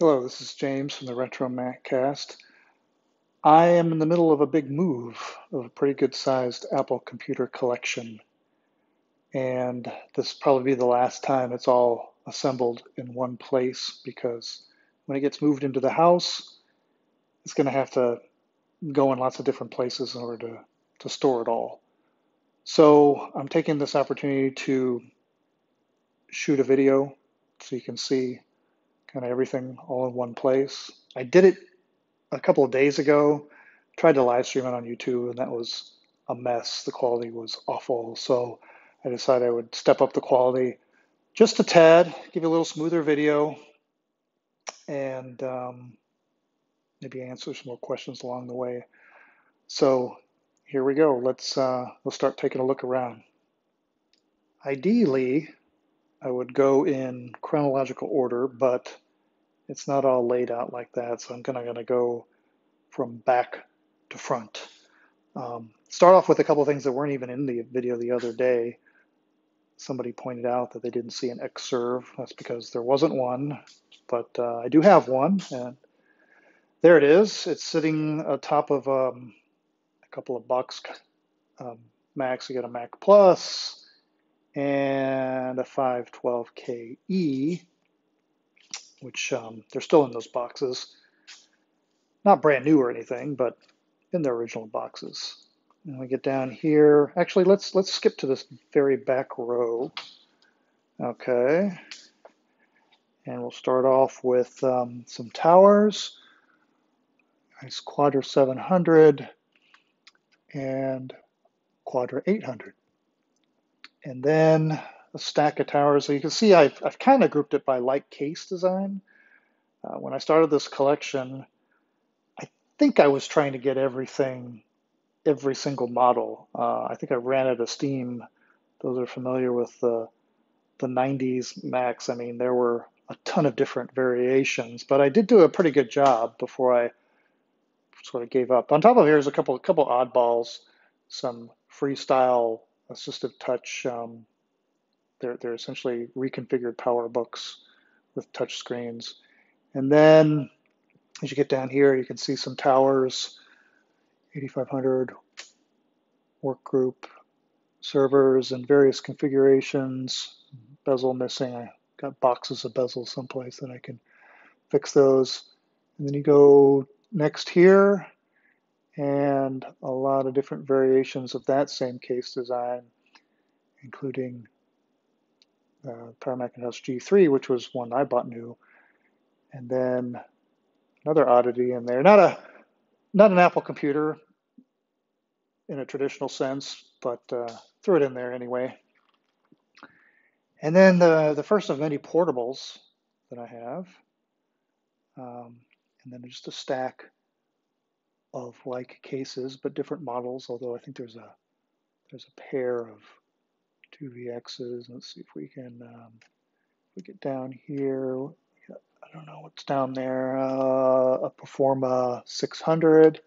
Hello, this is James from the RetroMacCast. I am in the middle of a big move of a pretty good sized Apple computer collection. And this will probably be the last time it's all assembled in one place because when it gets moved into the house, it's going to have to go in lots of different places in order to, to store it all. So I'm taking this opportunity to shoot a video so you can see kind of everything all in one place. I did it a couple of days ago, tried to live stream it on YouTube, and that was a mess. The quality was awful. So I decided I would step up the quality just a tad, give you a little smoother video, and um, maybe answer some more questions along the way. So here we go. Let's uh, let's start taking a look around. Ideally, I would go in chronological order, but it's not all laid out like that, so I'm gonna, gonna go from back to front. Um, start off with a couple of things that weren't even in the video the other day. Somebody pointed out that they didn't see an Xserve. That's because there wasn't one, but uh, I do have one, and there it is. It's sitting atop of um, a couple of Box um, Macs. You got a Mac Plus and a 512KE which um, they're still in those boxes. Not brand new or anything, but in their original boxes. And we get down here. Actually, let's let's skip to this very back row. Okay. And we'll start off with um, some towers. Nice Quadra 700 and Quadra 800. And then a stack of towers. So you can see I've, I've kind of grouped it by like case design. Uh, when I started this collection, I think I was trying to get everything, every single model. Uh, I think I ran out of steam. Those are familiar with the, the 90s Macs. I mean, there were a ton of different variations, but I did do a pretty good job before I sort of gave up. On top of here is a couple, a couple oddballs, some freestyle assistive touch um, they're, they're essentially reconfigured PowerBooks with touch screens. And then as you get down here, you can see some towers, 8500 workgroup servers and various configurations, bezel missing. I got boxes of bezels someplace that I can fix those. And then you go next here and a lot of different variations of that same case design, including uh, Power Macintosh G3, which was one I bought new, and then another oddity in there. Not a not an Apple computer in a traditional sense, but uh, threw it in there anyway. And then the the first of many portables that I have, um, and then just a stack of like cases, but different models. Although I think there's a there's a pair of two VXs. Let's see if we can, um, if we get down here, I don't know what's down there, uh, a Performa 600.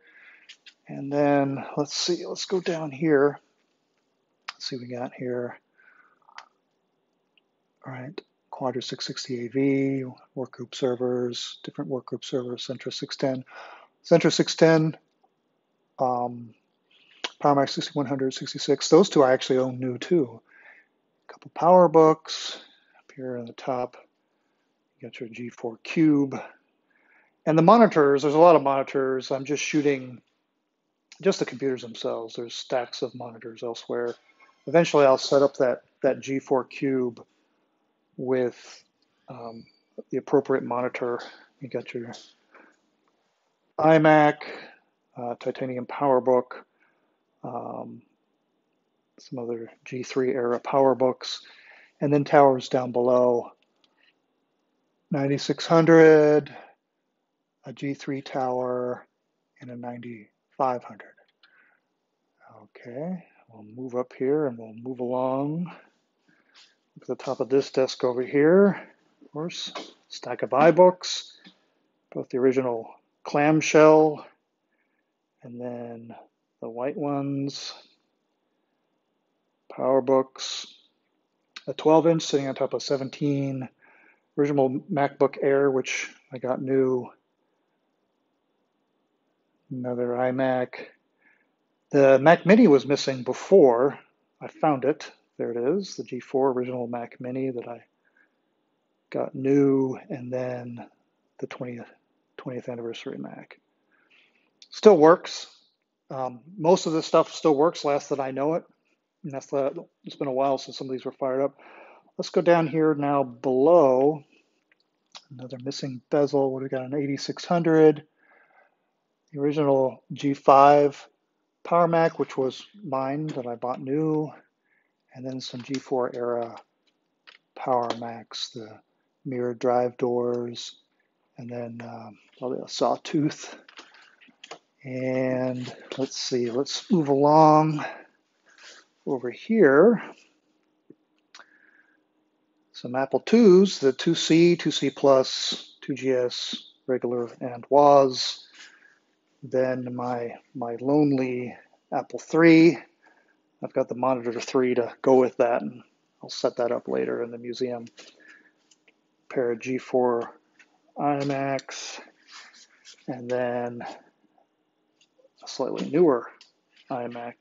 And then let's see, let's go down here. Let's see we got here. All right, Quadra 660 AV, workgroup servers, different workgroup servers, Centris 610. Centris 610, um, PowerMac 6100, 66. Those two I actually own new too couple power books up here on the top. You got your G4 Cube. And the monitors, there's a lot of monitors. I'm just shooting just the computers themselves. There's stacks of monitors elsewhere. Eventually, I'll set up that, that G4 Cube with um, the appropriate monitor. You got your iMac, uh, titanium PowerBook, um, some other G3 era power books, and then towers down below 9600, a G3 tower, and a 9500. Okay, we'll move up here and we'll move along. At the top of this desk over here, of course, stack of iBooks, both the original clamshell and then the white ones, PowerBooks, a 12 inch sitting on top of 17 original MacBook Air, which I got new. Another iMac. The Mac Mini was missing before. I found it. There it is, the G4 original Mac Mini that I got new, and then the 20th, 20th anniversary Mac. Still works. Um, most of this stuff still works, last that I know it. That's the, it's been a while since some of these were fired up. Let's go down here now below. Another missing bezel. What do we got? An 8600. The original G5 Power Mac, which was mine that I bought new. And then some G4 era Power Macs, the mirrored drive doors, and then um, probably a sawtooth. And let's see, let's move along over here. Some Apple IIs, the 2C, 2C Plus, 2GS, regular, and WAS. Then my, my lonely Apple III. I've got the Monitor 3 to go with that, and I'll set that up later in the museum. A pair of G4 iMacs, and then a slightly newer iMac.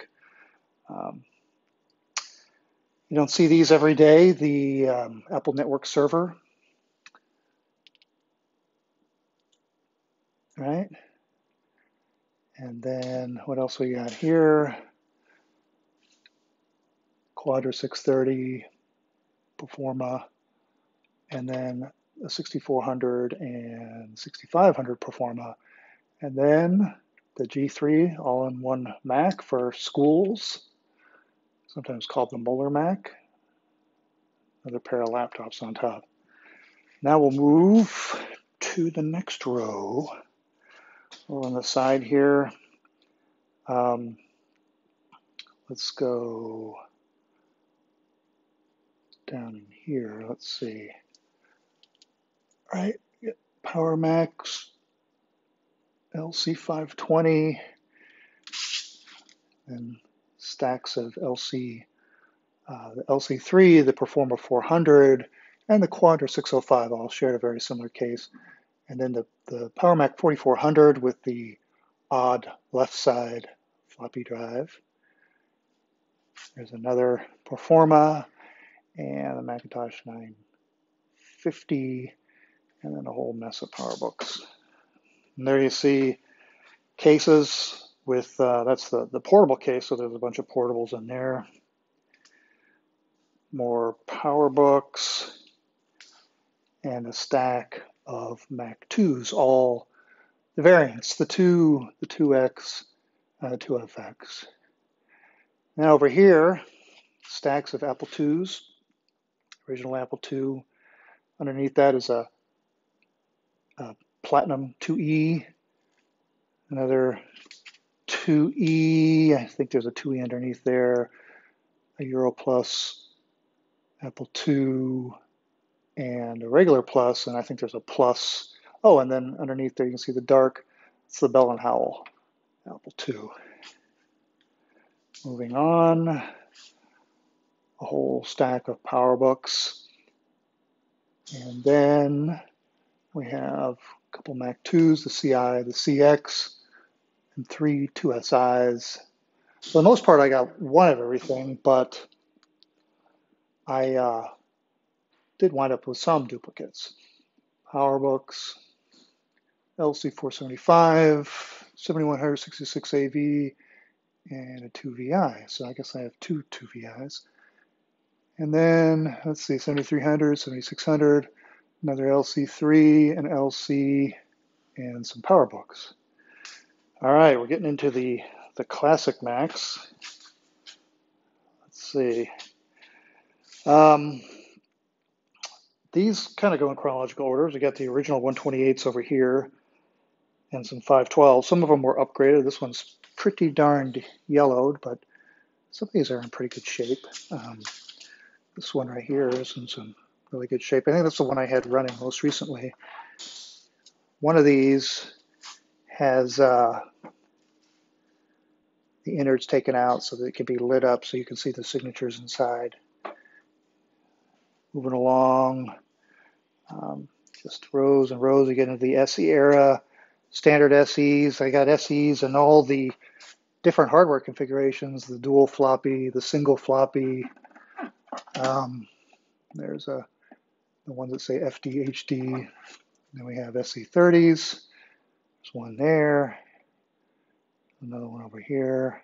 Um, you don't see these every day, the um, Apple Network server. Right? And then what else we got here? Quadra 630, Performa, and then a 6400 and 6500 Performa, and then the G3 all-in-one Mac for schools, sometimes called the Molar Mac. Another pair of laptops on top. Now we'll move to the next row. on the side here, um, let's go down in here. Let's see. All right, Power Macs, LC520, and stacks of LC, uh, the LC3, the Performa 400, and the Quadra 605 all shared a very similar case. And then the, the Power Mac 4400 with the odd left side floppy drive. There's another Performa and the Macintosh 950, and then a whole mess of PowerBooks. And there you see cases with, uh, that's the, the portable case, so there's a bunch of portables in there. More PowerBooks, and a stack of Mac 2s, all the variants, the 2, the 2X, and the 2FX. Now over here, stacks of Apple IIs, original Apple II. Underneath that is a, a Platinum 2E, another 2E. I think there's a 2E underneath there, a Europlus, Apple II, and a regular Plus, and I think there's a Plus. Oh, and then underneath there you can see the dark. It's the Bell and Howell Apple II. Moving on a whole stack of PowerBooks. And then we have a couple Mac 2s, the CI, the CX, and three 2SIs. For the most part, I got one of everything, but I uh, did wind up with some duplicates. PowerBooks, LC475, 7166AV, and a 2VI. So I guess I have two 2VIs. And then, let's see, 7300, 7600, another LC3, an LC, and some PowerBooks. All right, we're getting into the, the classic Macs. Let's see. Um, these kind of go in chronological orders. We got the original 128s over here and some 512. Some of them were upgraded. This one's pretty darned yellowed, but some of these are in pretty good shape. Um, this one right here is in some really good shape. I think that's the one I had running most recently. One of these has uh, the innards taken out so that it can be lit up so you can see the signatures inside. Moving along, Um, just rows and rows again of the SE era, standard SEs. I got SEs and all the different hardware configurations, the dual floppy, the single floppy. Um, there's a, the ones that say FDHD. Then we have SE30s. There's one there. Another one over here.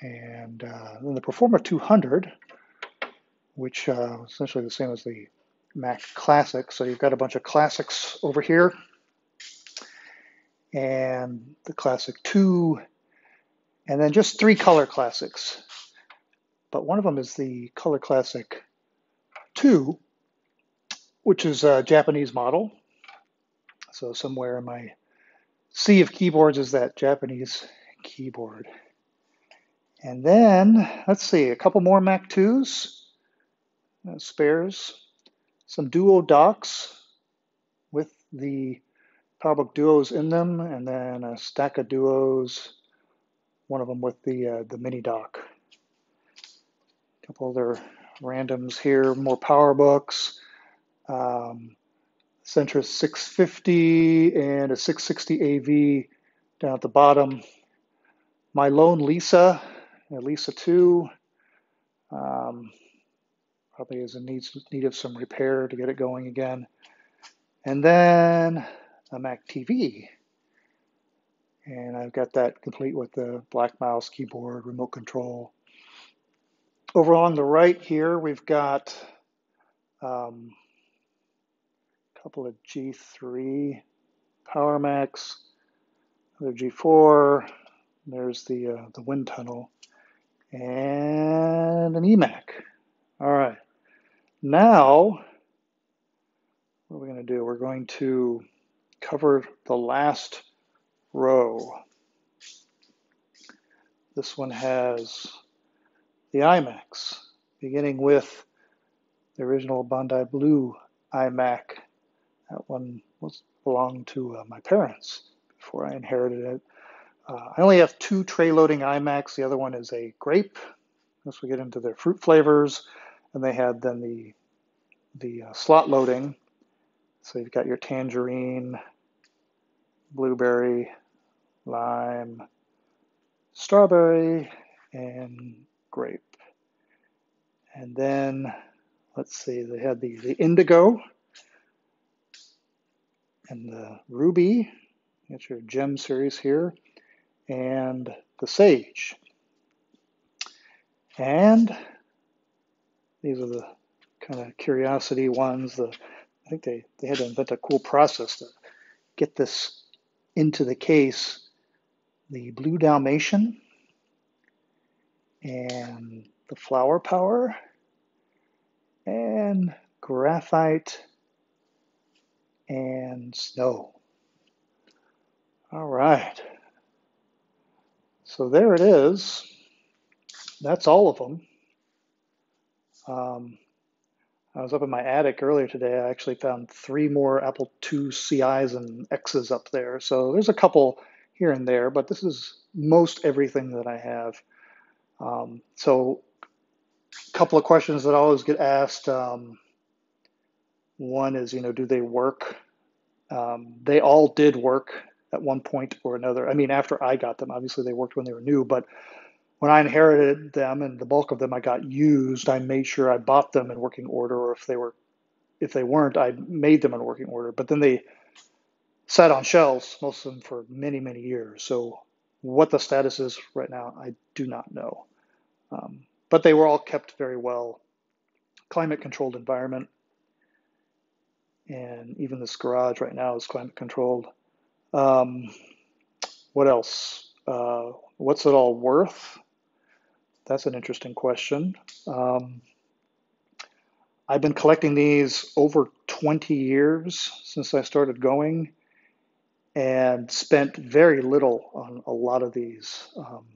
And uh, then the Performa 200, which uh, essentially the same as the Mac Classic. So you've got a bunch of classics over here. And the Classic 2, and then just three color classics. But one of them is the Color Classic 2, which is a Japanese model. So somewhere in my sea of keyboards is that Japanese keyboard. And then, let's see, a couple more Mac 2s, uh, spares some duo docks with the PowerBook Duos in them, and then a stack of Duos, one of them with the uh, the mini dock. A couple other randoms here, more PowerBooks, um, Centris 650 and a 660 AV down at the bottom. My lone Lisa, Lisa 2. Um, probably is in need, need of some repair to get it going again. And then a Mac TV. And I've got that complete with the black mouse, keyboard, remote control. Over on the right here, we've got um, couple of G3 Power Macs, another G4. There's the uh, the wind tunnel and an eMac. All right. Now, what are we going to do? We're going to cover the last row. This one has the iMacs, beginning with the original Bondi Blue iMac. That one was belonged to uh, my parents before I inherited it. Uh, I only have two tray loading iMacs. The other one is a grape. Once we get into their fruit flavors, and they had then the the uh, slot loading. So you've got your tangerine, blueberry, lime, strawberry, and grape. And then let's see, they had the, the indigo and the ruby. That's your gem series here, and the sage. And these are the kind of curiosity ones. The, I think they, they had to invent a cool process to get this into the case. The Blue Dalmatian and the Flower Power and Graphite and Snow. All right. So there it is. That's all of them. Um, I was up in my attic earlier today. I actually found three more Apple II CIs and X's up there. So there's a couple here and there, but this is most everything that I have. Um, so a couple of questions that I always get asked. Um, one is, you know, do they work? Um, they all did work at one point or another. I mean, after I got them, obviously they worked when they were new, but when I inherited them and the bulk of them I got used, I made sure I bought them in working order, or if they were, if they weren't, I made them in working order. But then they sat on shelves, most of them for many, many years. So what the status is right now, I do not know. Um, but they were all kept very well. Climate controlled environment. And even this garage right now is climate controlled. Um, what else? Uh, what's it all worth? That's an interesting question. Um, I've been collecting these over 20 years since I started going and spent very little on a lot of these um,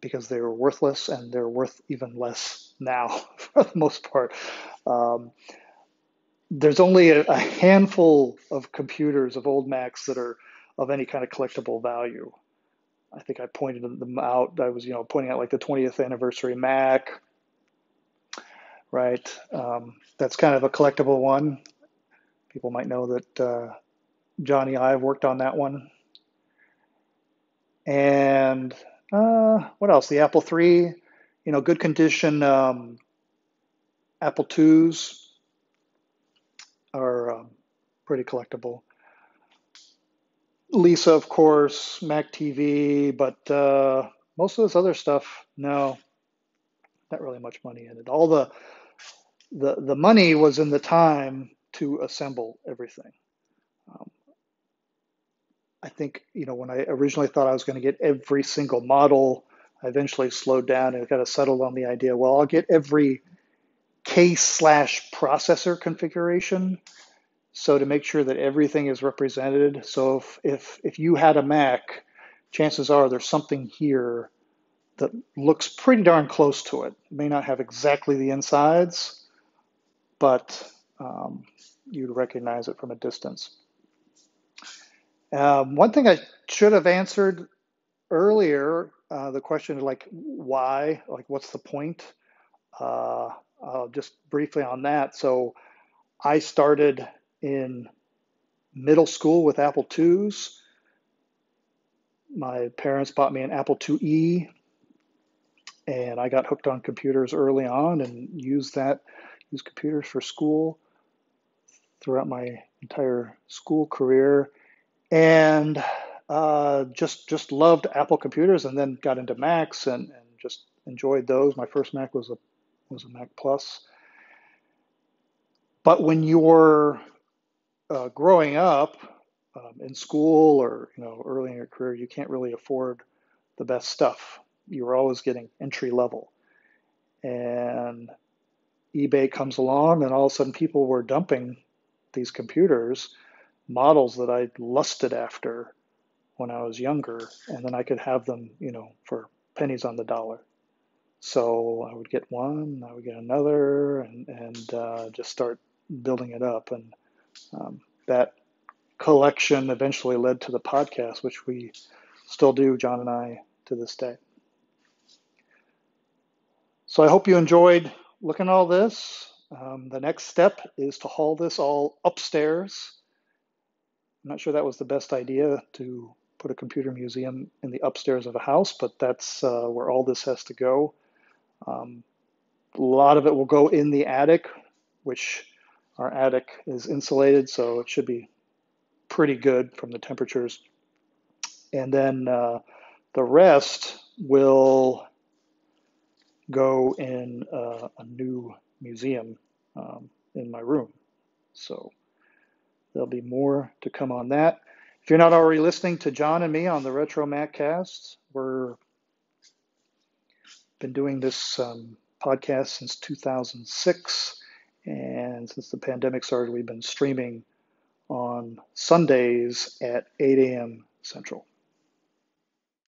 because they were worthless and they're worth even less now for the most part. Um, there's only a, a, handful of computers of old Macs that are of any kind of collectible value. I think I pointed them out. I was, you know, pointing out like the 20th anniversary Mac, right? Um, that's kind of a collectible one. People might know that uh, Jony Ive worked on that one. And uh, what else? The Apple III, you know, good condition um, Apple IIs are um, pretty collectible. Lisa, of course, Mac TV, but uh, most of this other stuff, no, not really much money in it. All the the the money was in the time to assemble everything. Um, I think you know when I originally thought I was going to get every single model, I eventually slowed down and got settled on the idea. Well, I'll get every case slash processor configuration. So to make sure that everything is represented. So if, if, if you had a Mac, chances are there's something here that looks pretty darn close to it. it may not have exactly the insides, but um, you'd recognize it from a distance. Um, one thing I should have answered earlier, uh, the question like why, like what's the point? Uh, uh, just briefly on that. So I started in middle school with Apple IIs. My parents bought me an Apple IIe, and I got hooked on computers early on and used that, used computers for school throughout my entire school career, and uh, just just loved Apple computers, and then got into Macs and, and just enjoyed those. My first Mac was a was a Mac Plus. But when you're uh, growing up um, in school or you know early in your career, you can't really afford the best stuff. You're always getting entry level, and eBay comes along, and all of a sudden people were dumping these computers, models that I lusted after when I was younger, and then I could have them, you know, for pennies on the dollar. So I would get one, I would get another, and, and uh, just start building it up. And um, that collection eventually led to the podcast, which we still do, John and I, to this day. So I hope you enjoyed looking at all this. Um, the next step is to haul this all upstairs. I'm not sure that was the best idea to put a computer museum in the upstairs of a house, but that's uh, where all this has to go. Um, a lot of it will go in the attic, which our attic is insulated, so it should be pretty good from the temperatures. And then uh, the rest will go in uh, a new museum um, in my room. So there'll be more to come on that. If you're not already listening to John and me on the RetroMacCast, we're been doing this um, podcast since 2006. And since the pandemic started, we've been streaming on Sundays at 8 a.m. Central.